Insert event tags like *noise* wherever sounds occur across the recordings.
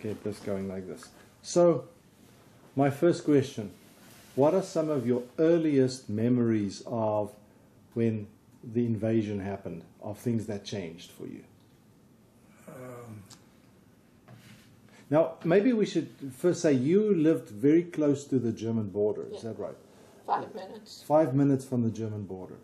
get this going like this. So, my first question What are some of your earliest memories of when the invasion happened, of things that changed for you? Um, Now, maybe we should first say you lived very close to the German border, is that right? Five minutes. Five minutes from the German border.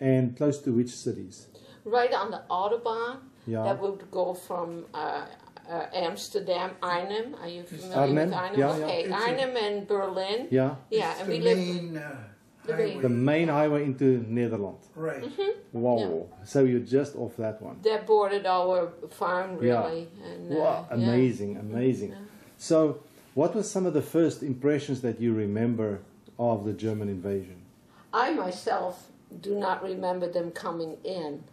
And close to which cities? Right on the Autobahn Yeah. that would go from uh, uh, Amsterdam, Arnhem. Are you familiar Arnhem, with Arnhem? yeah, yeah. okay, It's a- Arnhem and Berlin. Yeah? Yeah, it's and the we live. main uh, the highway. main- The main highway into Netherlands. Right. Mm-hmm. Wow. Yeah. So you're just off that one. That bordered our farm, Yeah. really. And, uh, Wow, yeah. amazing, amazing. Yeah. So, what were some of the first impressions that you remember of the German invasion? I myself do not remember them coming in.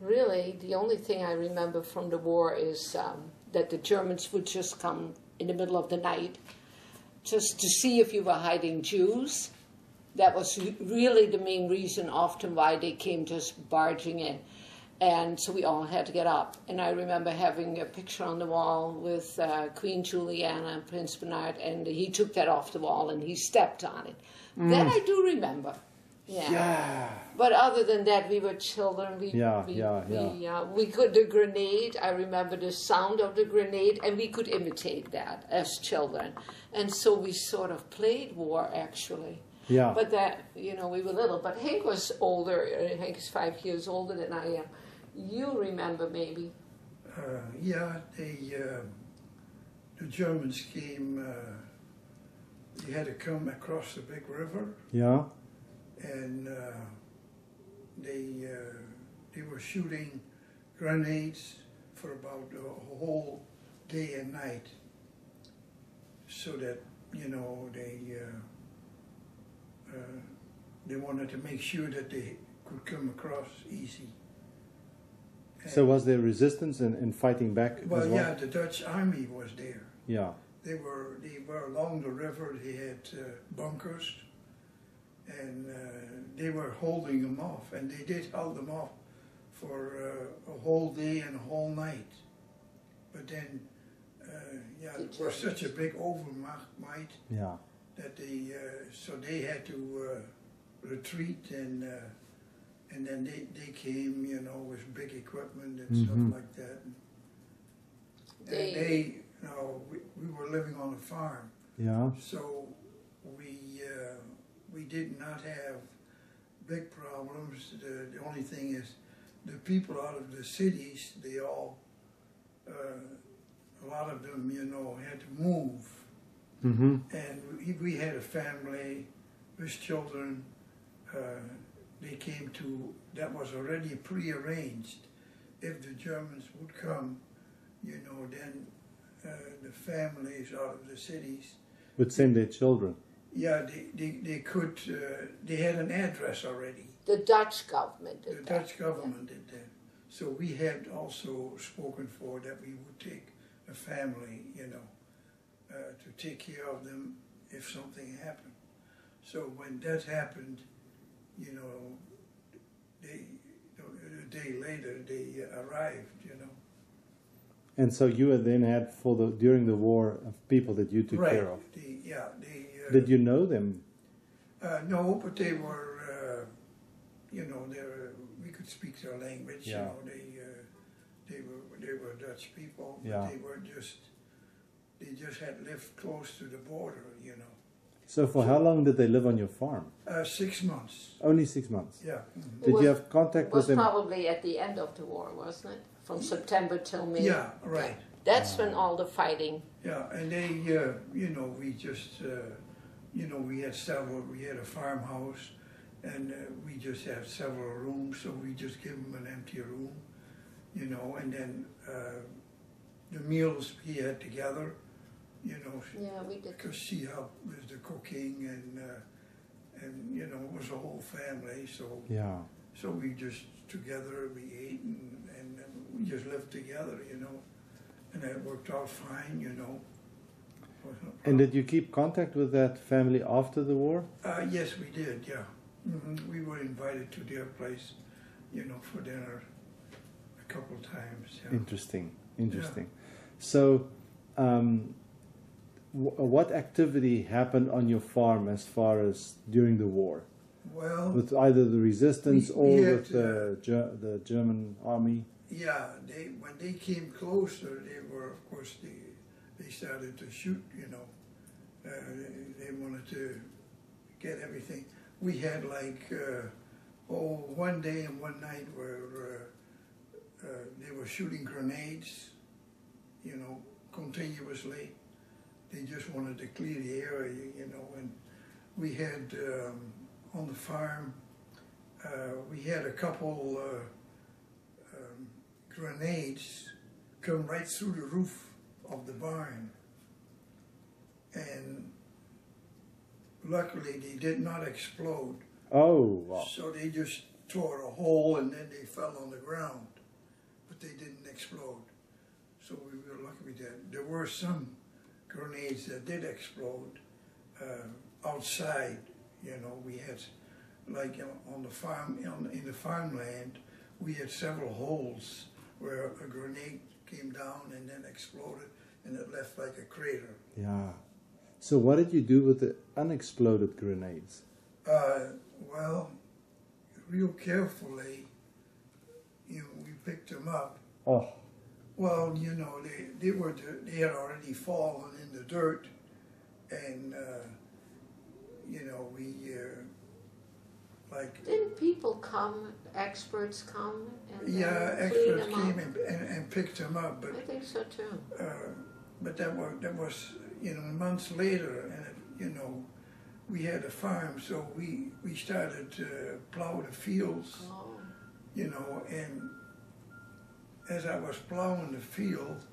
Really, the only thing I remember from the war is um, that the Germans would just come in the middle of the night just to see if you were hiding Jews. That was really the main reason often why they came just barging in. And so we all had to get up. And I remember having a picture on the wall with uh, Queen Juliana and Prince Bernhard, and he took that off the wall and he stepped on it. That I do remember. Yeah. Yeah. But other than that, we were children. We, Yeah, we, yeah, we, uh, we could the grenade. I remember the sound of the grenade, and we could imitate that as children. And so we sort of played war, actually. Yeah. But that, you know, we were little. But Hank was older. uh, Hank is five years older than I am. You remember maybe? Uh, yeah, they, uh, the Germans came, uh, they had to come across the big river Yeah. And uh, they, uh, they were shooting grenades for about a whole day and night so that, you know, they, uh, uh, they wanted to make sure that they could come across easy. So, was there resistance and, and fighting back Well, as yeah, the Dutch army was there. Yeah. They were they were along the river. They had uh, bunkers, and uh, they were holding them off, and they did hold them off for uh, a whole day and a whole night. But then, uh, yeah, The it was such a big overmight Yeah. that they uh, so they had to uh, retreat and. Uh, and then they, they came, you know, with big equipment and Mhm. stuff like that. And They- they, you know, we, we were living on a farm, Yeah. so we uh, we did not have big problems. The, the only thing is, the people out of the cities, they all, uh, a lot of them, you know, had to move, Mm-hmm. and we, we had a family with children. Uh, they came to that was already prearranged. If the Germans would come, you know, then uh, the families out of the cities Would send their children. Yeah, they, they, they could, uh, they had an address already. The Dutch government The that. Dutch government did that. So we had also spoken for that we would take a family, you know, uh, to take care of them if something happened. So when that happened, you know, they, a day later, they arrived, you know. And so you had then had for the during the war of people that you took right. care of. They, yeah, they. Uh, Did you know them? Uh, no, but they were, uh, you know, they were, we could speak their language. Yeah. You know, they uh, they were they were Dutch people, but Yeah. they were just they just had lived close to the border. You know, So for how long did they live on your farm? uh, six months. Only six months. Yeah. mhm. Did was- you have contact with them? Was probably at the end of the war, wasn't it? From September till May. Yeah, right. That's when all the fighting. Yeah, and they, uh, you know, we just, uh, you know, we had several. We had a farmhouse, and uh, we just had several rooms, so we just give them an empty room, you know, and then uh, the meals we had together, you know, Yeah, we did. because she helped with the cooking and uh, and you know it was a whole family, so Yeah. so we just together we ate and, and we just lived together, you know, and that worked out fine, you know. And did you keep contact with that family after the war? Uh, yes, we did. Yeah, hmm we were invited to their place, you know, for dinner a couple times. Yeah. Interesting. Interesting. So, um, wh- what activity happened on your farm as far as during the war, Well, with either the resistance We- or with the Ger- the German army? yeah, they when they came closer, they were of course they they started to shoot. You know, uh, they, wanted to get everything. We had like uh, oh one day and one night where uh, uh, they were shooting grenades. You know, continuously. They just wanted to clear the area. You know, and we had um, on the farm. Uh, we had a couple. Uh, um, grenades come right through the roof of the barn. And luckily they did not explode. Oh, wow. So they just tore a hole and then they fell on the ground. But they didn't explode. So we were lucky with that. There were some grenades that did explode uh, outside. You know, we had, like uh, on the farm, on, in the farmland, we had several holes where a grenade came down and then exploded and it left like a crater. Yeah. So, what did you do with the unexploded grenades? Uh, well, real carefully, you know, we picked them up. Oh, Well, you know, they, they were they had already fallen in the dirt, and uh, you know we uh, like Didn't people come, experts come and yeah, uh, clean experts them came up? and, and, and picked them up, but I think so too. But that was that was you know months later, and it, you know we had a farm, so we we started to plow the fields. Oh, you know, and as I was plowing the field,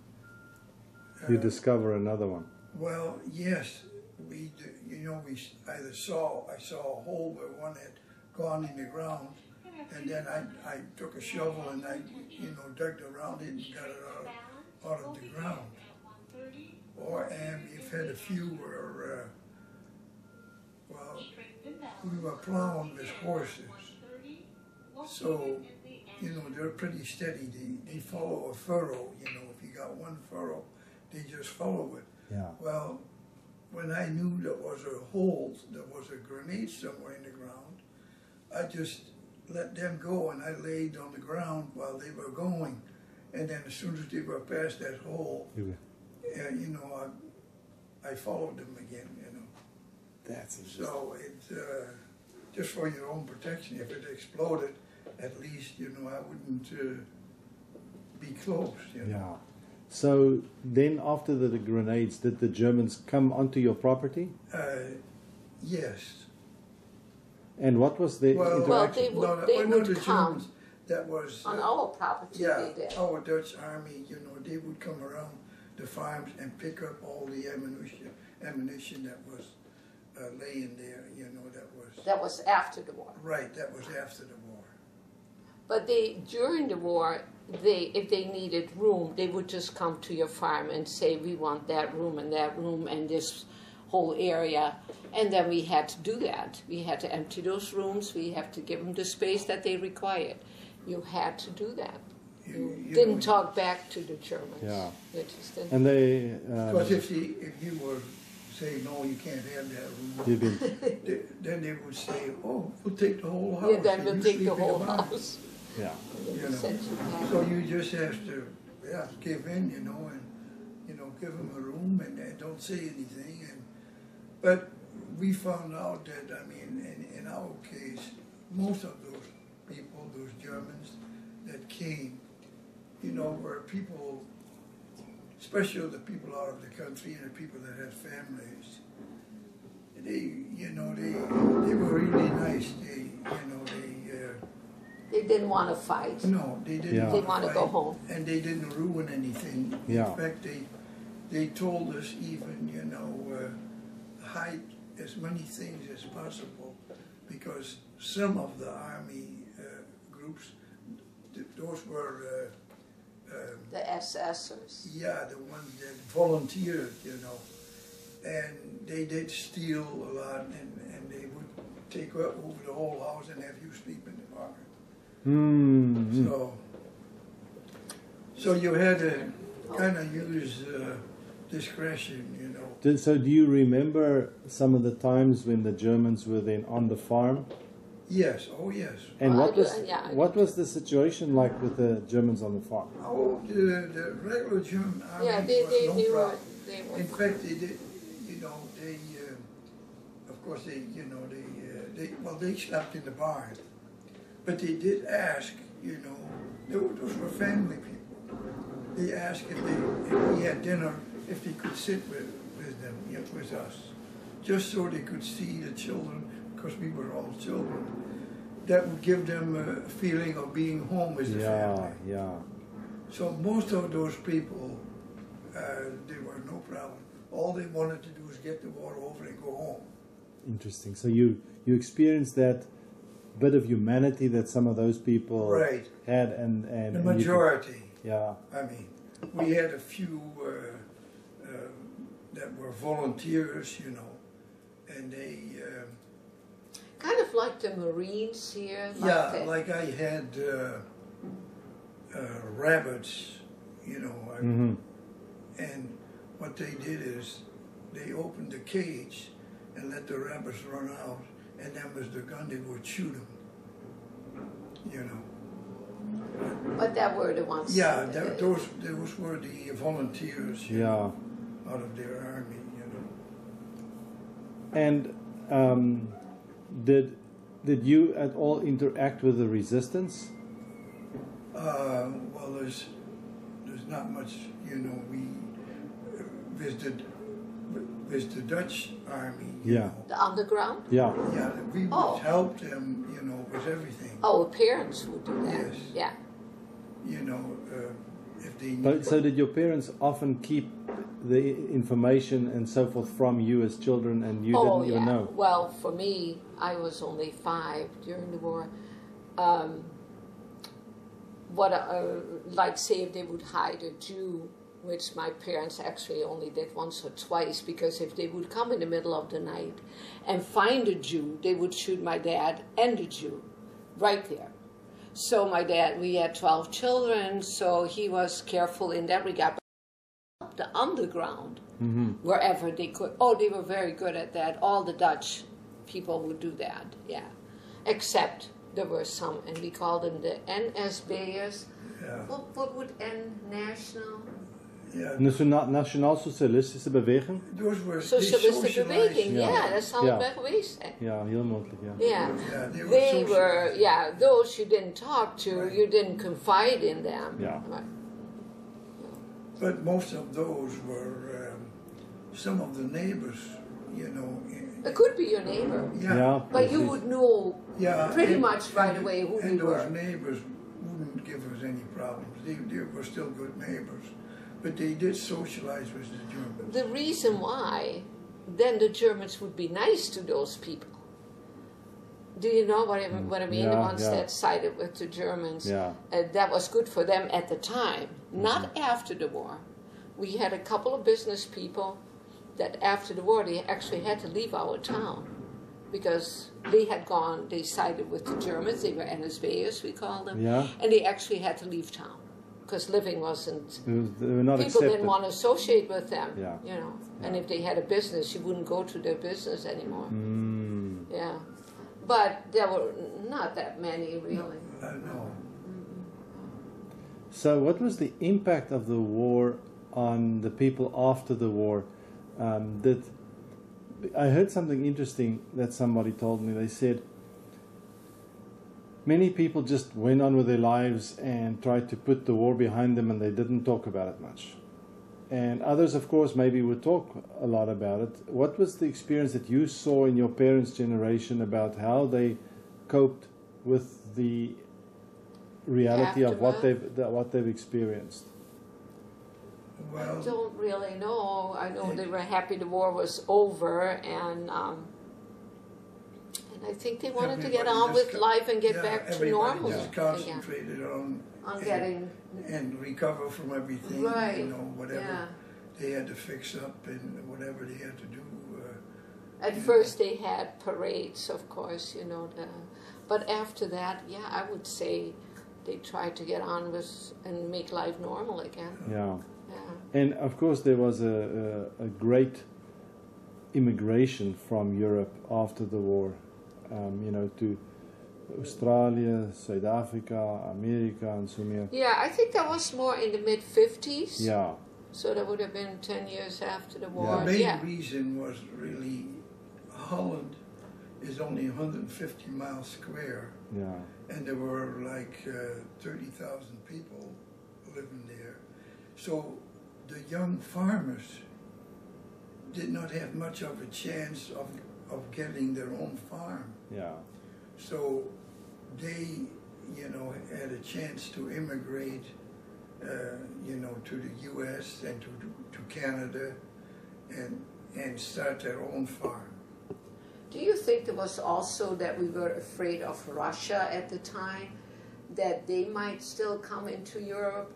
you uh, discover another one. well, yes, we, you know, we either saw, I saw a hole where one had gone in the ground, and then I, I took a shovel and I, you know, dug around it and got it out, out of the ground. Or, and we've had a few where, uh, well, we were plowing with horses. So, you know, they're pretty steady. They, they follow a furrow, you know, if you got one furrow, they just follow it. Yeah. Well, when I knew there was a hole, there was a grenade somewhere in the ground, I just let them go and I laid on the ground while they were going. And then as soon as they were past that hole, You- uh, you know, I, I followed them again, you know. That's interesting. So it, uh, just for your own protection, if it exploded, at least, you know, I wouldn't uh, be close, you know. Yeah. So then, after the, the grenades, did the Germans come onto your property? Uh, yes. And what was the Well, Well, they would- No, they well, no, would the come. Germans, That was. on uh, our property Yeah, they our Dutch army, you know, they would come around the farms and pick up all the ammunition, ammunition that was uh, laying there, you know, that was, That was after the war. right, that was after the war. But they during the war, they if they needed room, they would just come to your farm and say, "We want that room and that room and this whole area," and then we had to do that. We had to empty those rooms. We have to give them the space that they required. You had to do that. You- You, you didn't know, talk back to the Germans. Yeah. You just didn't. And they, um, Because if you, if you were saying, no, you can't have that room, you've been, They- Then they would say, oh, we'll take the whole house. yeah, then we'll take the whole house. yeah. You know. said you had- So you just have to, yeah, give in, you know, and, you know, give them a room and, and don't say anything. And But we found out that, I mean, in, in our case, most of those people, those Germans that came, you know, where people, especially the people out of the country and the people that had families. They, you know, they, they were really nice. They, you know, they, uh, They didn't want to fight. no, they didn't. Yeah. They want to go home. And they didn't ruin anything. Yeah. In fact, they, they told us even, you know, uh, hide as many things as possible because some of the army uh, groups, th- those were, uh, um, The SSers. yeah, the ones that volunteered, you know, and they did steal a lot, and, and they would take o- over the whole house and have you sleep in the barn. Hmm. So, so you had to kind of use uh, discretion, you know. Did, so, do you remember some of the times when the Germans were then on the farm? Yes, oh yes. And what was yeah, what was the situation like with the Germans on the farm? Oh, the, the regular German army Yeah, they, was they, no they were, problem. they In fact, they did, you know, they, uh, of course, they, you know, they, uh, they, well, they slept in the barn. But they did ask, you know, they were, those were family people. They asked if they, if we had dinner, if they could sit with, with them, yeah, with us. Just so they could see the children, because we were all children. That would give them a feeling of being home as a Yeah, family. yeah. So most of those people, uh, they were no problem. All they wanted to do was get the war over and go home. Interesting. So you you experienced that bit of humanity that some of those people Right. had, and and The and you could- majority, yeah. I mean, we had a few uh, uh, that were volunteers, you know, and they, um, kind of like the Marines here. Like yeah, the- like I had uh, uh, rabbits, you know, I, hmm and what they did is they opened the cage and let the rabbits run out, and then with the gun they would shoot them. You know. But that were the ones. Yeah, uh, that, those those were the volunteers. Yeah. know, out of their army. You know. And um, did did you at all interact with the resistance? Uh, well, there's there's not much. You know, we uh, visited with the Dutch army. Yeah. know. The underground? Yeah. Yeah, we would Oh. help them. You know, with everything. Our parents would do that. Yes. Yeah. you know, uh, if they need. But, so did your parents often keep the information and so forth from you as children, and you oh, didn't even yeah. know? Well, for me, I was only five during the war. Um, what, uh, like, say, if they would hide a Jew, which my parents actually only did once or twice, because if they would come in the middle of the night and find a Jew, they would shoot my dad and the Jew right there. So my dad, we had 12 children, so he was careful in that regard. But the underground, hmm wherever they could. Oh, they were very good at that. All the Dutch people would do that, yeah. Except there were some, and we called them the NSB'ers. Yeah, What, what would N national? yeah. Nationaal, Nationaal Socialistische Beweging? Those were Socialistische beweging, Ja. ja, dat zal Ja. het wel geweest zijn. Ja, heel mogelijk, ja. Yeah. Yeah, they were They were, yeah, those you didn't talk to, Right. you didn't confide in them. Yeah. Right. But most of those were um, some of the neighbors, you know. It could be your neighbor, Yeah, Ja, but you would know yeah. pretty and- much right and- away who And we those were. neighbors wouldn't give us any problems. They, they were still good neighbors, but they did socialize with the Germans. the reason why then the Germans would be nice to those people. Do you know what I, what I mean? the ones yeah. that sided with the Germans. Yeah. Uh, that was good for them at the time, not after the war. We had a couple of business people that after the war they actually had to leave our town because they had gone, they sided with the Germans, they were NSB'ers, we call them, Yeah. and they actually had to leave town because living wasn't They was- were not people accepted. didn't want to associate with them. Yeah. You know, and if they had a business, you wouldn't go to their business anymore. Mm. Yeah, but there were not that many really. I know. So, what was the impact of the war on the people after the war? Um, that I heard something interesting that somebody told me. They said many people just went on with their lives and tried to put the war behind them, and they didn't talk about it much. And others, of course, maybe would talk a lot about it. What was the experience that you saw in your parents' generation about how they coped with the reality of what they've that, what they've experienced? I Well, don't really know. I know they were happy the war was over, and um, and I think they wanted to get on with co- life and get yeah, back to everybody normal just again. concentrated on On and- getting and recover from everything. right, You know, whatever yeah. they had to fix up and whatever they had to do. Uh, At first, they had parades, of course, you know. The, but after that, yeah, I would say they tried to get on with and make life normal again. Yeah. Yeah. And of course, there was a, a, a great immigration from Europe after the war, um, you know, to Australia, South Africa, America, and so on. Yeah, I think that was more in the mid 50s. Yeah, So that would have been 10 years after the war. The main Yeah. reason was really Holland is only 150 miles square, yeah, and there were like uh, 30,000 people living there. So the young farmers did not have much of a chance of, of getting their own farm. yeah, So they, you know, had a chance to immigrate, uh, you know, to the U.S. and to, to Canada, and and start their own farm. Do you think there was also that we were afraid of Russia at the time, that they might still come into Europe,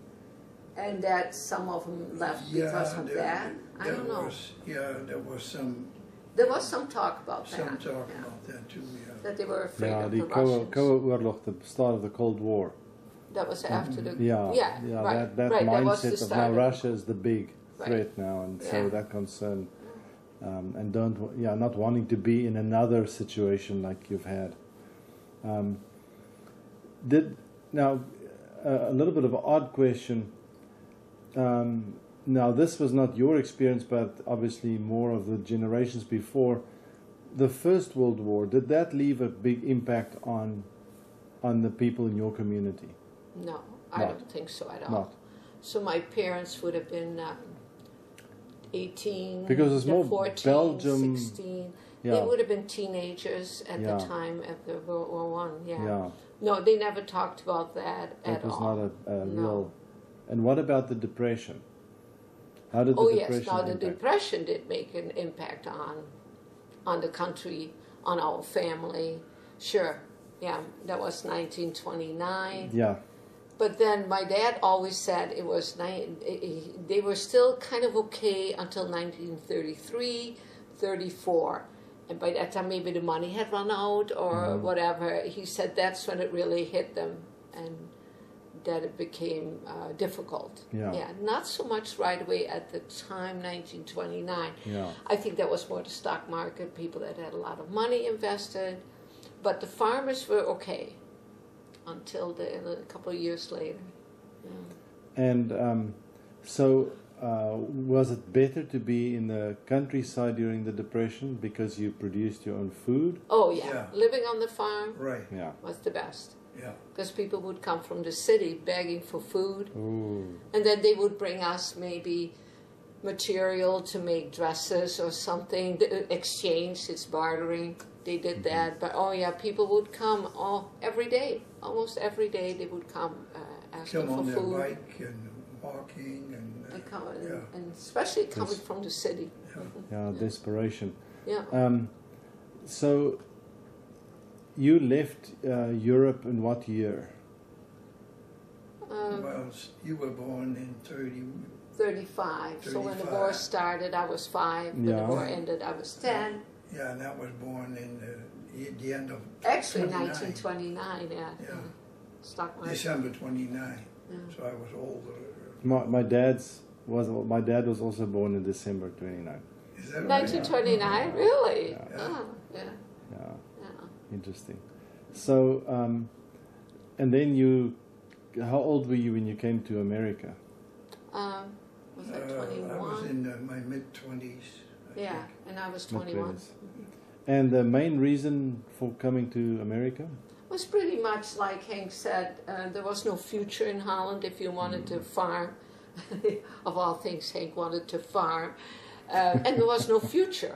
and that some of them left because of there, that? I there don't know. was, yeah, there was some There was some talk about some that. talk yeah. about that too. Yeah. That they were afraid yeah. of The the Russians. Oorlog, the start of the Cold War. that was after the Yeah, yeah, yeah. right, that that right. Mindset the of now Russia is the big Right. threat now, and so that concern, um, and don't yeah, not wanting to be in another situation like you've had. Um, did now uh, a little bit of an odd question. Um, now this was not your experience, but obviously more of the generations before. The First World War did that leave a big impact on on the people in your community? No, I don't think so at all. Not. So my parents would have been um, 18, Because it's more 14, Belgium- 16. They would have been teenagers at Yeah. the time of the World War One. Yeah. yeah. No, they never talked about that That at was not a, a No. real. And what about the depression? How did the oh yes, depression now the depression did make an impact on on the country, on our family. Sure, yeah, that was 1929. yeah, But then my dad always said it was ni- they were still kind of okay until 1933, 34. And by that time, maybe the money had run out or Mhm. whatever. He said that's when it really hit them and that it became uh, difficult. Yeah. not so much right away at the time, 1929. yeah, I think that was more the stock market, people that had a lot of money invested. But the farmers were okay until the, a couple of years later. Yeah. and um, so. Uh, was it better to be in the countryside during the depression because you produced your own food? Oh, yeah. Yeah. Living on the farm Right. Yeah. was the best Yeah. because people would come from the city begging for food, Ooh. and then they would bring us maybe material to make dresses or something. The exchange, it's bartering. They did that, but oh yeah, people would come all every day, almost every day. They would come uh, asking Come on for their food. bike and walking and. uh, They come, Yeah. and especially coming Yes. from the city. Yeah, desperation. Yeah. Um, so you left uh, Europe in what year? Um, Well, you were born in 30, 35. So when the war started, I was five. When Yeah. the war ended, I was 10. yeah, and I was born in the, the end of Actually, 29. 1929, yeah. Yeah. yeah. Stock market. December 29, Yeah. so I was older. My, my dad's was my dad was also born in December 29. Is that right? 1929, really? Yeah. Oh, yeah, Yeah, yeah. Interesting. So, um, and then you, how old were you when you came to America? Um, was that Uh, 21? I was in uh, my mid 20s. yeah, and I was Mid 21. 20s. And the main reason for coming to America? It was pretty much like Hank said, uh, there was no future in Holland if you wanted to farm. *laughs* of all things, Hank wanted to farm. Uh, and there was no future.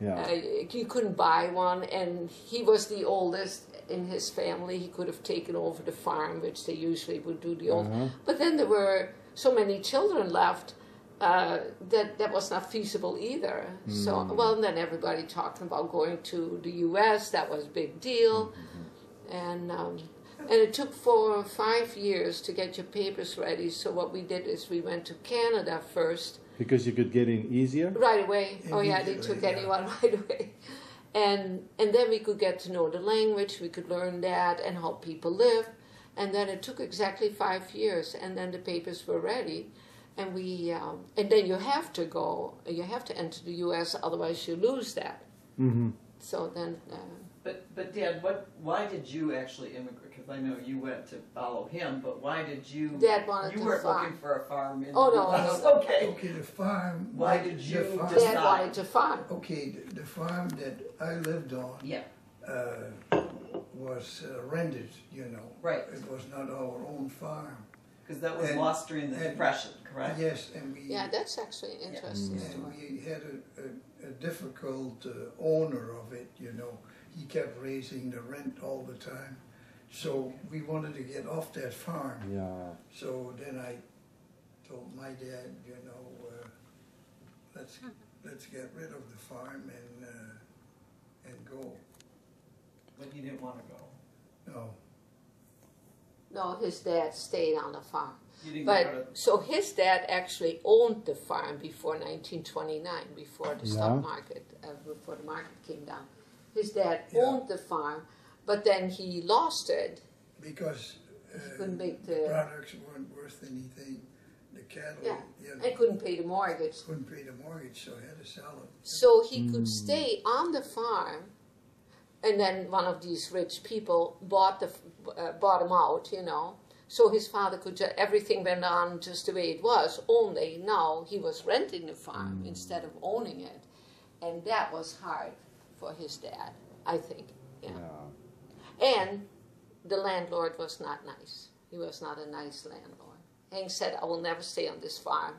Yeah, Uh, you couldn't buy one, and he was the oldest in his family. He could have taken over the farm, which they usually would do. The old, Uh-huh. but then there were so many children left uh, that that was not feasible either. So well, and then everybody talking about going to the U.S. That was a big deal, and. Um, and it took four or five years to get your papers ready. So what we did is we went to Canada first, because you could get in easier. Right away. Oh yeah, they Immediately, took yeah. anyone *laughs* right away. And and then we could get to know the language, we could learn that and how people live. And then it took exactly five years and then the papers were ready. and we um, and then you have to go. You have to enter the U.S. Otherwise, you lose that. Mm-hmm. So then, uh, But, but Dad, what, why did you actually immigrate? Because I know you went to follow him, but why did you? Dad wanted You to weren't farm. looking for a farm in Oh, the no, US. no. *laughs* *laughs* Okay. Okay, the farm. Why did you farm- just- Dad Decide. wanted to farm. Okay, the, the farm that I lived on Yeah, uh, was uh, rented, you know. Right. It was not our own farm. because that was And- lost during the and- Depression, correct? Yes, and we. Yeah, that's actually an interesting And story. we had a, a, a difficult uh, owner of it, you know. He kept raising the rent all the time. So we wanted to get off that farm. Yeah. So then I told my dad, you know, uh, let's let's get rid of the farm and uh, and go. But he didn't want to go. No, No, his dad stayed on the farm. You didn't go to. But so his dad actually owned the farm before 1929, before the Yeah. stock market, uh, before the market came down. His dad Yeah. owned the farm, but then he lost it. because uh, couldn't make the the- products weren't worth anything. The cattle, Yeah. you know, and couldn't pay the mortgage. couldn't pay the mortgage, so I had to sell it. So he could stay on the farm, and then one of these rich people bought the uh, bought him out, you know. So his father could ju- everything went on just the way it was. Only now he was renting the farm instead of owning it, and that was hard for his dad, I think. Yeah. Yeah. And the landlord was not nice. He was not a nice landlord. Hank said, I will never stay on this farm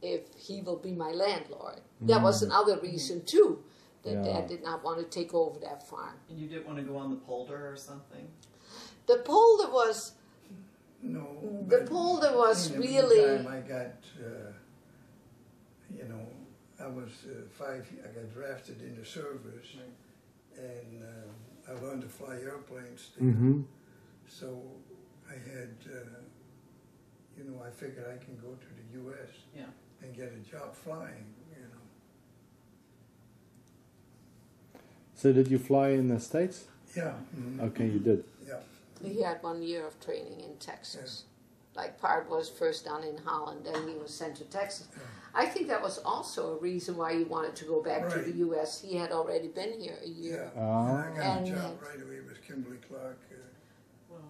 if he will be my landlord. That was another reason, too, that Yeah. Dad did not want to take over that farm. And you didn't want to go on the polder or something? The polder was, No, the polder was in the really, meantime, I got, uh, you know, I was uh, five. I got drafted in the service, and uh, I learned to fly airplanes. there. Mm-hmm. So I had, uh, you know, I figured I can go to the U.S. Yeah. and get a job flying. You know, So did you fly in the States? yeah, mhm, Okay, you did. yeah, he had one year of training in Texas. Like part was first done in Holland, then he was sent to Texas. I think that was also a reason why he wanted to go back to the U.S. He had already been here a year. yeah. year. And. I got And, a job right away with Kimberly Clark. Uh, Well,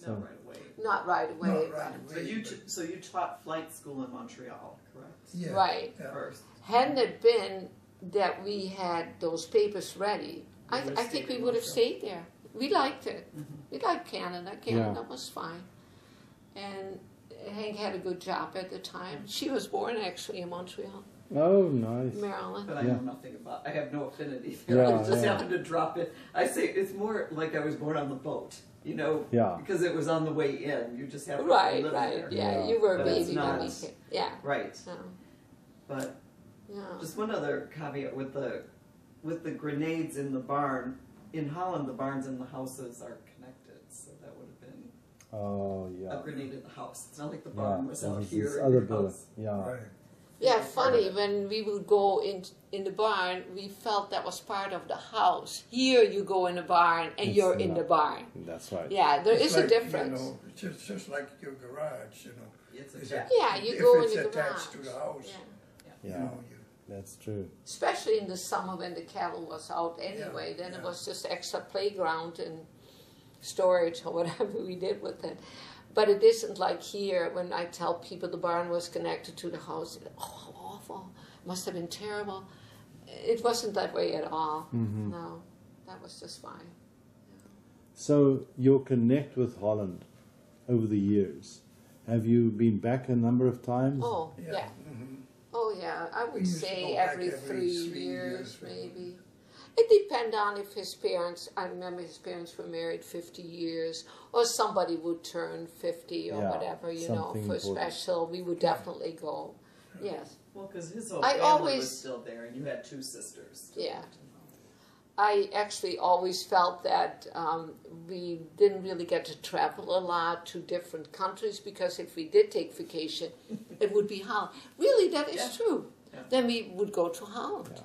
So- not right away. Not right away. not right but- So you, but- t- so you taught flight school in Montreal, correct? yeah, Right. yeah. First. Hadn't it been that we had those papers ready, I, You I think we would have stayed there. We liked it. Mm-hmm. We liked Canada. Canada was fine. And Hank had a good job at the time. She was born actually in Montreal, Oh, nice. Maryland. But I Yeah. know nothing about. I have no affinity. *laughs* Yeah, I just yeah. happened to drop it. I say it's more like I was born on the boat, you know, Yeah. because it was on the way in. You just have to Right, live right. there. Yeah, Yeah. you were a But it's baby when we came. Yeah. Right. So, But yeah. just one other caveat with the with the grenades in the barn. In Holland, the barns and the houses are connected, so that would have been Oh, a yeah. grenade in the house. It's not like the Yeah, barn was out here. this in other building. house. Yeah. Right. Yeah, funny. it. When we would go in in the barn, we felt that was part of the house. Here, you go in the barn and It's you're in the barn. That's right. Yeah, there It's is like, a difference. You know, it's just, just like your garage, you know. It's a Is Yeah, you if go in it's the attached to the house, Yeah. you know, you, that's true. Especially in the summer when the cattle was out anyway. then it was just extra playground and storage or *laughs* whatever we did with it. But it isn't like here when I tell people the barn was connected to the house. Oh, how awful! Must have been terrible. It wasn't that way at all. Mm-hmm. No, that was just fine. So your connect with Holland over the years. Have you been back a number of times? Oh yeah. yeah. Oh yeah, I would say every, every three, three years, years, maybe. It depend on if his parents. I remember his parents were married fifty years, or somebody would turn fifty or Yeah, whatever. You know, for important. special, we would definitely go. Yes, Well, because his whole I family always- was still there, and you had two sisters. still Yeah. To know. I actually always felt that um, we didn't really get to travel a lot to different countries because if we did take vacation, it would be Holland. Really, that is Yeah. true. Yeah. Then we would go to Holland. Yeah.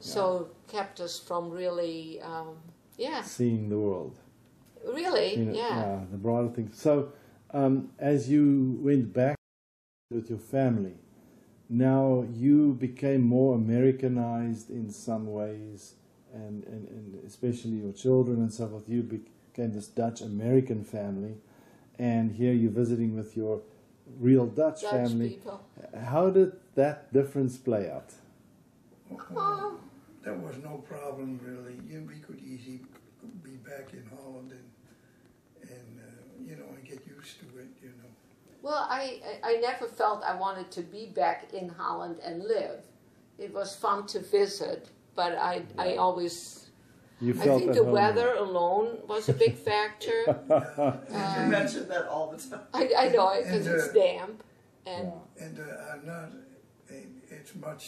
So kept us from really, um, yeah, Seeing the world. really, You know, yeah. the broader thing. So um, as you went back with your family, now you became more Americanized in some ways, and, and, and especially your children and so forth. You became this Dutch American family, and here you're visiting with your real Dutch, Dutch family. people. How did that difference play out? Oh, That was no problem really. You, we could easily be back in Holland and, and uh, you know, and get used to it, you know. Well, I, I I never felt I wanted to be back in Holland and live. It was fun to visit, but I, I always, You I think at the home. weather alone was a big factor. *laughs* You mention that all the time. I, I know it because And, it's uh, damp. And Yeah. And uh, I'm not, it's much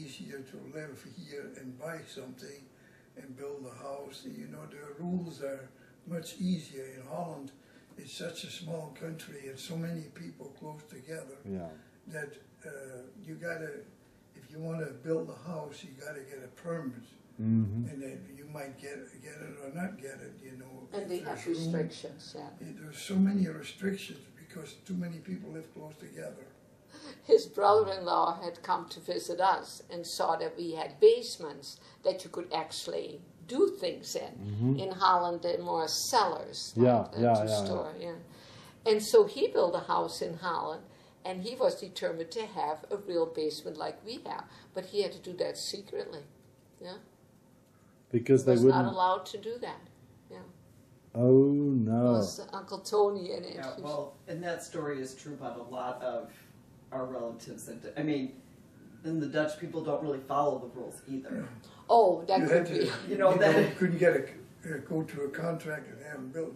easier to live here and buy something and build a house. You know, the rules are much easier in Holland. It's such a small country and so many people close together Yeah. that uh, you gotta, if you want to build a house, you gotta get a permit, hmm and then you might get get it or not get it. You know. and if they have room. restrictions. Yeah. There's so many restrictions because too many people live close together. His brother-in-law had come to visit us and saw that we had basements that you could actually do things in. In Holland, they're more cellars. Yeah, uh, yeah, to yeah, yeah. Yeah. And so he built a house in Holland, and he was determined to have a real basement like we have, but he had to do that secretly. Yeah, Because he they was wouldn't. allowed to do that. Yeah, Oh it no. was Uncle Tony and it. Yeah, well, and that story is true about a lot of our relatives. And I mean, and the Dutch people don't really follow the rules either. oh, that You could had to, be. You know, you that- couldn't get a, uh, go to a contractor and have them built.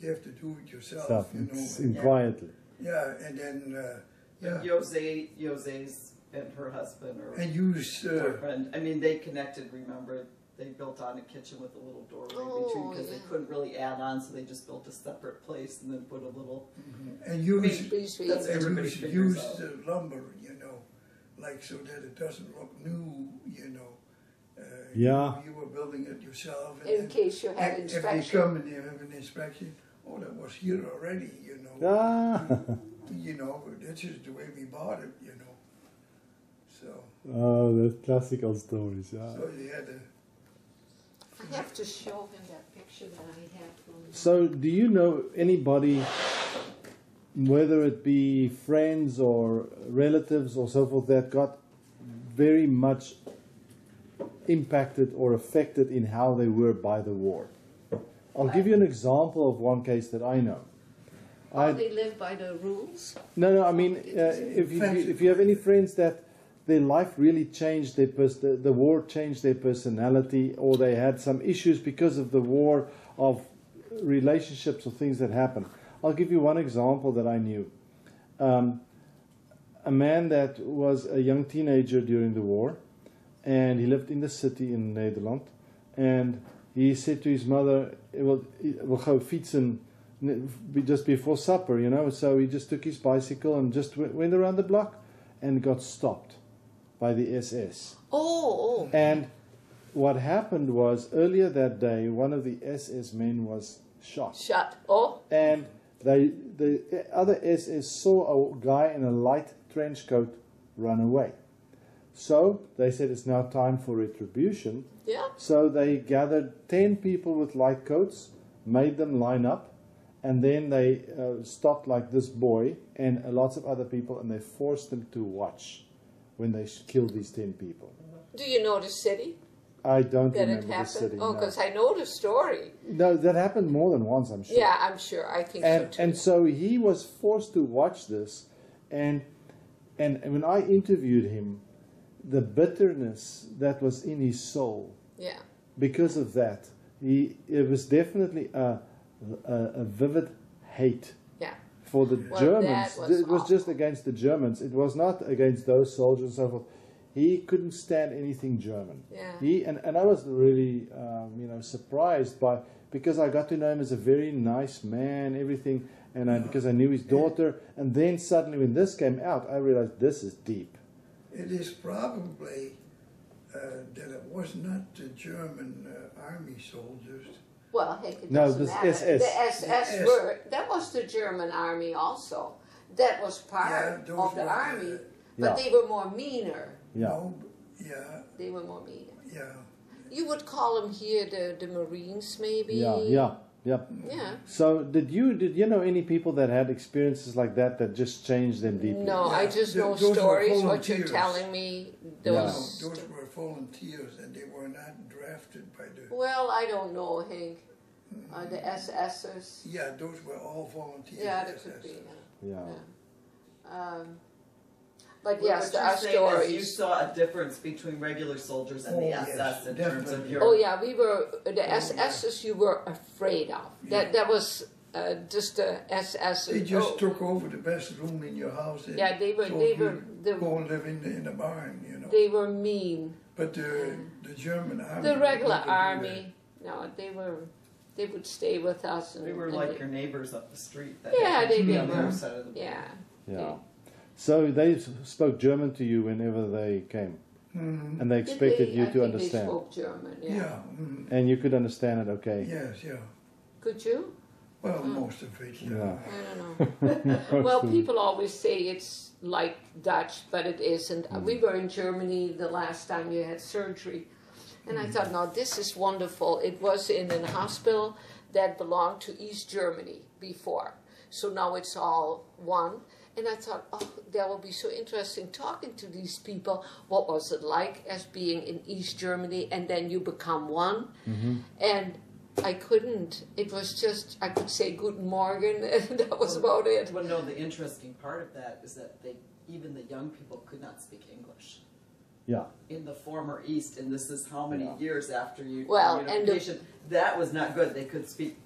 You have to do it yourself, Stuff you know. in, in Yeah. quietly. Yeah, and then, uh, yeah, Jose, Jose's and her husband or and use, uh, boyfriend. I mean, they connected. Remember, they built on a kitchen with a little doorway Oh, between because they couldn't really add on, so they just built a separate place and then put a little. and I use, mean, Please that's and everybody use, use the lumber, you know, like so that it doesn't look new, you know. Uh, Yeah. You, you were building it yourself. And In then case you had if- If they come and they have an inspection, oh, that was here already, you know. Ah. *laughs* You know, that's just the way we bought it, you know. So, oh, the classical stories. Yeah. so you had to. I have to show him that picture that I had from. So, do you know anybody, whether it be friends or relatives or so forth, that got very much impacted or affected in how they were by the war? I'll give you an example of one case that I know. I, they live by the rules. No, no. I mean, uh, if you if you have any friends that their life really changed, their pers- the, the war changed their personality, or they had some issues because of the war of relationships or things that happened. I'll give you one example that I knew. Um, a man that was a young teenager during the war, and he lived in the city in Nederland, and he said to his mother, "We'll, we'll go fietsen." just before supper, you know. So he just took his bicycle and just went around the block and got stopped by the SS. Oh. And what happened was earlier that day, one of the SS men was shot, shut. Oh, and they the other SS saw a guy in a light trench coat run away. So they said it's now time for retribution. Yeah. So they gathered 10 people with light coats, made them line up, and then they uh, stopped like this boy and uh, lots of other people, and they forced them to watch when they killed these 10 people. Do you know the city I don't that remember it the city. oh, no. because I know the story. no, that happened more than once, I'm sure. Yeah, I'm sure. I think and so too. and so he was forced to watch this, and and when I interviewed him, the bitterness that was in his soul yeah. because of that, he it was definitely a a, a vivid hate Yeah. for the Well, Germans. was it was awful. just against the Germans. It was not against those soldiers and so forth. He couldn't stand anything German. Yeah. He and, and I was really um, you know surprised by because I got to know him as a very nice man, everything, and I, because I knew his daughter, and then suddenly when this came out, I realized this is deep. It is probably uh, that it was not the German uh, army soldiers Well, heck, it No, doesn't this matter. SS. The SS SS. were that was the German army also. That was part Yeah, of the army, uh, but Yeah. they were more meaner. Yeah. No, yeah, They were more meaner. yeah. You would call them here the, the Marines, maybe. Yeah, yeah, yeah. Yeah. So did you did you know any people that had experiences like that that just changed them deeply? No, I just th- know those stories. What you're telling me, Yeah. No, those. those were volunteers and they were not drafted by the, Well, I don't know, Hank. Uh, the SSers. yeah, those were all volunteers. Yeah, that could SS. be. Yeah. Yeah. Um, but Well, yes, what there you're are saying is You saw a difference between regular soldiers and Oh, the yes, SS in terms of definitely. your. Oh yeah, we were the yeah. SSs. You were afraid of. That Yeah. that was uh, just the SS. They just oh, took over the best room in your house. And Yeah, they were- told they you were- to they- go and live in the, in the barn, you know. they were mean. but the the German army. The would regular never do army, no, they were. They would stay with us. And, They were and like they- your neighbors up the street. That Yeah, happened they- to be on the were. other side of the Yeah. Yeah. So they spoke German to you whenever they came, that. Mhm. and they expected they- you I to think understand, They spoke German. Yeah. Yeah. mhm. and you could understand it. Okay. Yes, yeah. Could you? Well, Hmm. most of it, yeah. Yeah. I don't know. *laughs* *laughs* well, people always say it's like Dutch, but it isn't. Mm. We were in Germany the last time you had surgery, and I thought, no, this is wonderful. It was in a hospital that belonged to East Germany before, so now it's all one. And I thought, oh, that will be so interesting talking to these people. What was it like as being in East Germany, and then you become one? Mm-hmm. And I couldn't. It was just I could say Guten Morgen, *laughs* and that was about it. Well, no, the interesting part of that is that they, even the young people could not speak English. Yeah. In the former East, and this is how many Yeah. years after you Well, and the- that was not good. They could speak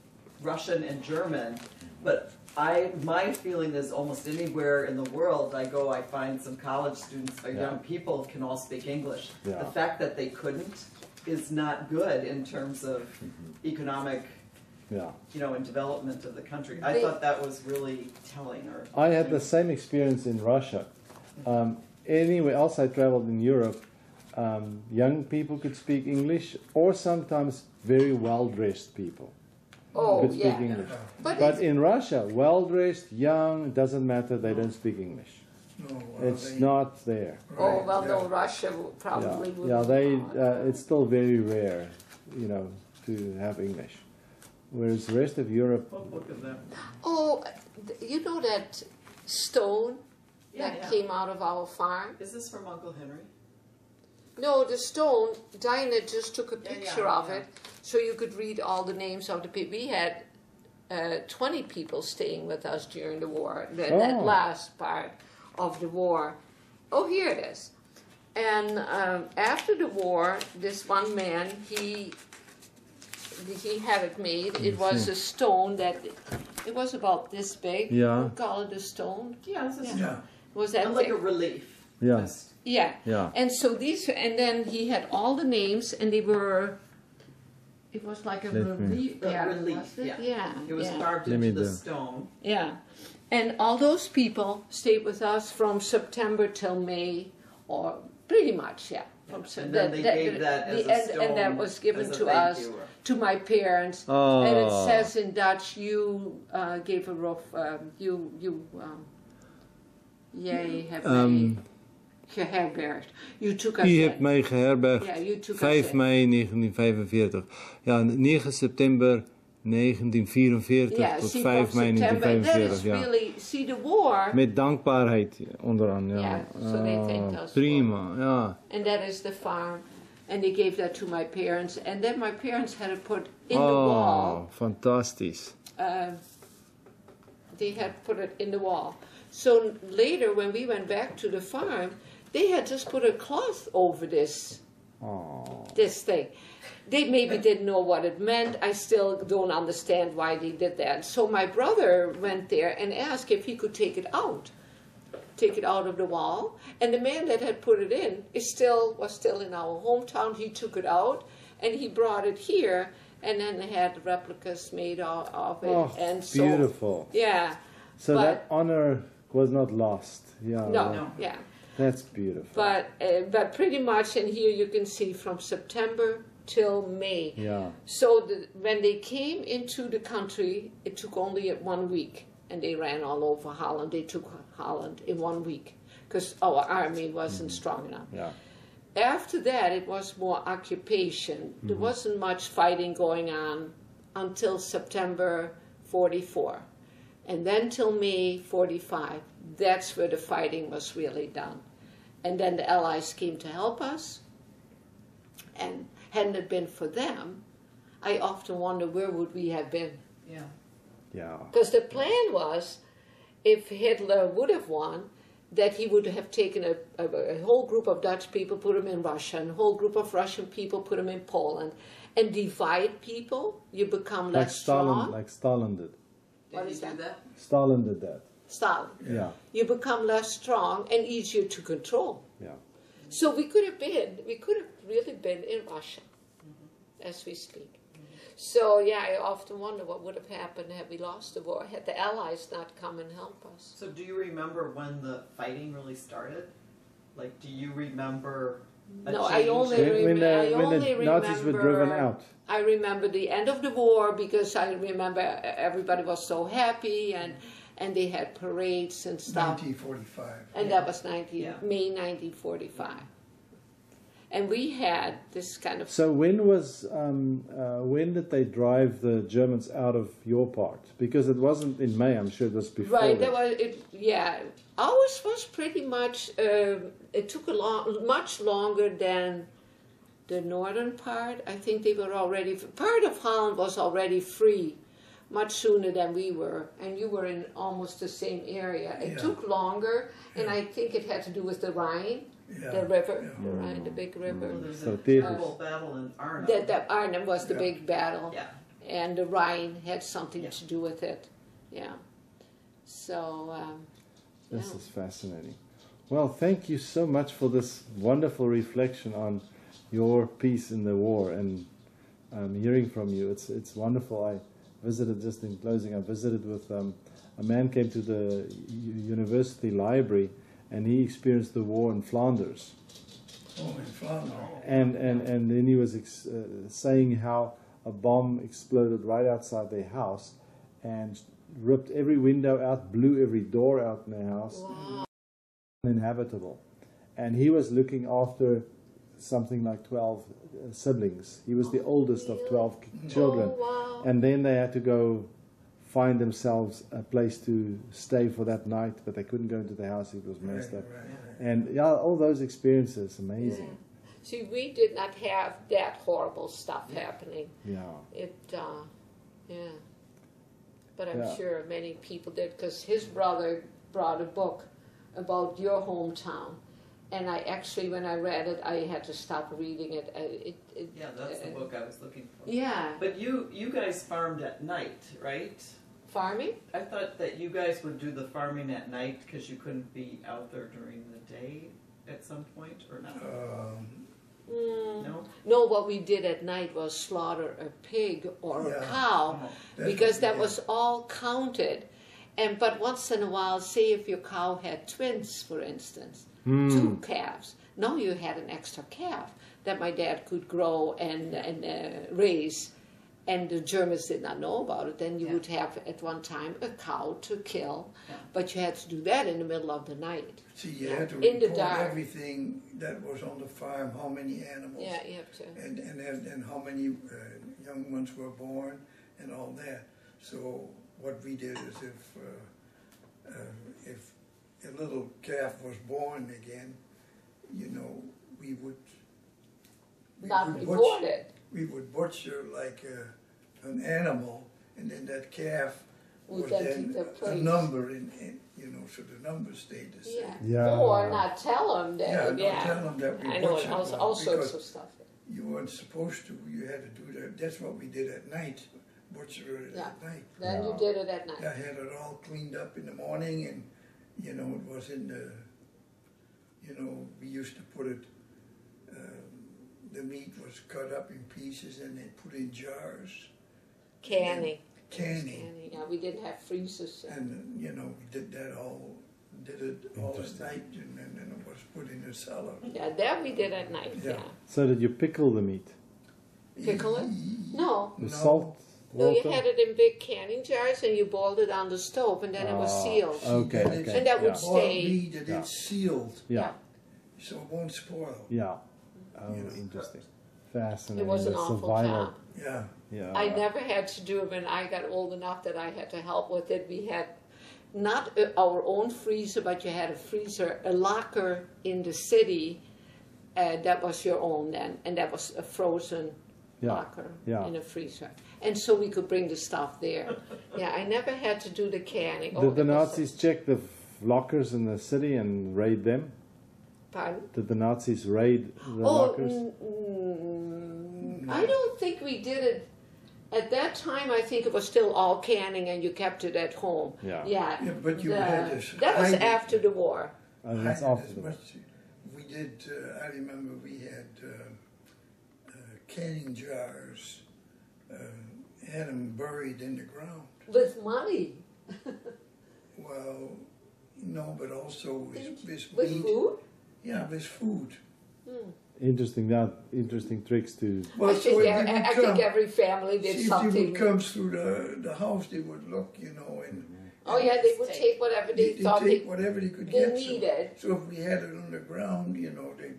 Russian and German, but I, my feeling is almost anywhere in the world I go, I find some college students or Yeah. young people can all speak English. Yeah. The fact that they couldn't is not good in terms of Mm-hmm. economic Yeah. you know, in development of the country. I They- thought that was really telling. Or I had the same experience in Russia. Um, anywhere else I traveled in Europe, um, young people could speak English, or sometimes very well dressed people Oh could speak yeah, English. but, But in Russia, well dressed, young, doesn't matter, they don't speak English. No, It's they- not there. oh well, yeah. no, Russia would Yeah, probably would. yeah they, uh, it's still very rare, you know, to have English. Whereas the rest of Europe, what book is that? oh, you know that stone Yeah, that yeah. came out of our farm? Is this from Uncle Henry? No, the stone. Diana just took a Yeah, yeah, picture of yeah. it, so you could read all the names of the people. We had uh, twenty people staying with us during the war. The, That Oh. last part of the war. Oh, here it is. And um, after the war, this one man he he had it made. It was a stone that it was about this big. Yeah. We call it a stone. Yeah, this is Yeah. Was that like a relief. yeah, Just- Yeah. yeah. And so these, and then he had all the names, and they were. It was like a Let relief. A Yeah, relief, it? yeah. yeah, It was yeah. carved Let into the do. stone. Yeah. And all those people stayed with us from September till May, or pretty much, yeah. From Sep- And then they gave that as the- a and, and that stone was given as a to thank us, you. to my parents. Oh. And it says in Dutch, you uh, gave a rough, um, you, you, um, jij hebt Um, mij geherbergd. You took us U hebt mij geherbergd Yeah, you took us 5 in. mei 1945. Ja, 9 september 1944 Yeah, tot see, 5 from mei September, that 1945. is Ja. really, see the war, Met dankbaarheid onderaan. Ja. Ja, so they thanked Ah, us prima, ja. and that is the farm. And they gave that to my parents, and then my parents had it put in the oh, wall. fantastisch. Uh, they had put it in the wall. So later, when we went back to the farm, they had just put a cloth over this Oh. this thing. They maybe didn't know what it meant. I still don't understand why they did that. So my brother went there and asked if he could take it out, take it out of the wall. And the man that had put it in is still was still in our hometown. He took it out and he brought it here, and then they had replicas made of, of it. Oh, and so, beautiful. Yeah. So But- that honor was not lost. Yeah, No. that- No. Yeah. That's beautiful. But uh, but pretty much, and here you can see from September till May. Yeah. So the, when they came into the country, it took only one week, and they ran all over Holland. They took Holland in one week because our army wasn't strong enough. Yeah. After that, it was more occupation. There wasn't much fighting going on until September 44. And then till May 45, that's where the fighting was really done. And then the Allies came to help us. And hadn't it been for them, I often wonder where would we have been? Yeah. Yeah. Because the plan was, if Hitler would have won, that he would have taken a, a, a whole group of Dutch people, put them in Russia, and a whole group of Russian people, put them in Poland, and divide people. You become Like less Stalin, strong. like Stalin did. What Did is you do that? that? Stalin did that. Stalin. Yeah. You become less strong and easier to control. Yeah. So we could have been, we could have really been in Russia mm-hmm. as we speak. So yeah, I often wonder what would have happened had we lost the war, had the Allies not come and help us. So do you remember when the fighting really started? Like, do you remember a No, I only in- When, when, rem- I the, when only the Nazis were driven out. I remember the end of the war because I remember everybody was so happy and mm-hmm. And they had parades and stuff. 1945. And that was 19, Yeah. May 1945. And we had this kind of So when was um, uh, when did they drive the Germans out of your part? Because it wasn't in May. I'm sure it was before. right. that. That was it. Yeah, ours was pretty much. Uh, it took a long, much longer than the northern part. I think they were already part of Holland was already free much sooner than we were, and you were in almost the same area. It Yeah. took longer, and I think it had to do with the Rhine, Yeah. the river, yeah. the Rhine, the big river. Well, there's So a theaters. battle in Arnhem. That that Arnhem was the Yeah. big battle. yeah. and the Rhine had something Yeah. to do with it. Yeah. So, um, This yeah. is fascinating. Well, thank you so much for this wonderful reflection on your piece in the war and um, hearing from you. It's it's wonderful. I visited just in closing. I visited with um, a man came to the university library and he experienced the war in Flanders. Oh, in Flanders. And, and, and then he was ex- uh, saying how a bomb exploded right outside their house and ripped every window out, blew every door out in their house, uninhabitable. And he was looking after something like 12 uh, siblings. He was the oldest of 12 c- children. Oh, wow. And then they had to go find themselves a place to stay for that night, but they couldn't go into the house, it was messed Right, up. right, right. And yeah, all those experiences, Yeah. amazing. See, we did not have that horrible stuff happening. Yeah. It, uh, yeah. But I'm Yeah. sure many people did because his brother brought a book about your hometown. And I actually, when I read it, I had to stop reading it. I, it, it Yeah, that's the uh, book I was looking for. Yeah. But you you guys farmed at night, right? Farming? I thought that you guys would do the farming at night because you couldn't be out there during the day at some point, or not? Um, Mm. No. No, what we did at night was slaughter a pig or a cow Oh. Because that we was all counted. And but once in a while, say if your cow had twins, for instance, Hmm. two calves. Now you had an extra calf that my dad could grow and and uh, raise, and the Germans did not know about it. Then you Yeah. would have at one time a cow to kill, Yeah. but you had to do that in the middle of the night. See, you had to In the dark. everything that was on the farm, how many animals, Yeah, you have to. and, and, and and how many uh, young ones were born, and all that. So what we did is if, uh, uh, if a little calf was born again, you know, we would. we Not would report butcher- it. We would butcher like uh, an animal, and then that calf Would was then then the a place. number in, in, you know, so the number stayed the same. Yeah. Yeah. Or not tell them that. Yeah, Yeah. don't tell them that we I know butchered all, all sorts because of stuff. You weren't supposed to, you had to do that, that's what we did at night, butcher it Yeah. at night. Then you did it at night. I had it all cleaned up in the morning and, you know, it was in the, you know, we used to put it, um, the meat was cut up in pieces and they put in jars, Canning. canning. Yeah, we didn't have freezers. so- And, you know, we did that all, did it all at night and then then it was put in the cellar. Yeah, that we did at night. Yeah. Yeah. So did you pickle the meat? Pickle it? No. The No. salt No, you had it in big canning jars and you boiled it on the stove and then it was Ah, sealed. Okay, And okay. And that would yeah. Boiled stay. meat that Yeah. it's sealed, Yeah, so it won't spoil. yeah. Oh, Yeah. interesting. Fascinating. It was an The awful survival. job. Yeah. Yeah. I never had to do it when I got old enough that I had to help with it. We had not uh, our own freezer, but you had a freezer, a locker in the city uh, that was your own then, and that was a frozen Yeah, locker yeah. in a freezer. And so we could bring the stuff there. yeah, I never had to do the canning. Oh, Did the it a- Nazis check the lockers in the city and raid them? Pardon? Did the Nazis raid the Oh, lockers? mm, I don't think we did it. At that time, I think it was still all canning, and you kept it at home. Yeah. Yeah. Yeah, but you the- had this That was hide it. after the war. Oh, that's hide it after as much- We did, uh, I remember we had uh, uh, canning jars, uh, had them buried in the ground. With money. *laughs* Well, no, but also with, with With meat. food? Yeah, with food. Interesting. That interesting tricks to. Well, I, so think, if I, they would I come, think every family did see if they something. would come through the, the house, they would look, you know, and Oh, yeah, they would take whatever they, they, they thought take they, whatever they could they get. needed. So, so if we had it on the ground, you know, they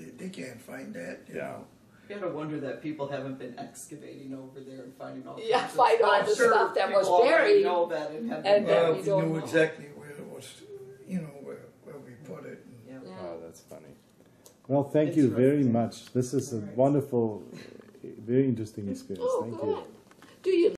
they, they can't find that. You Yeah. know. You gotta wonder that people haven't been excavating over there and finding all Yeah, kinds of find all stuff. the Sure, stuff that was people already buried. know that and have And been then Well, we we don't knew know. exactly where it was, you know, where, where we put it. Yeah. Yeah. Oh, that's funny. Well, thank you very Interesting. much. This is a All right. wonderful, uh, very interesting experience. Oh, Thank good. you. Do you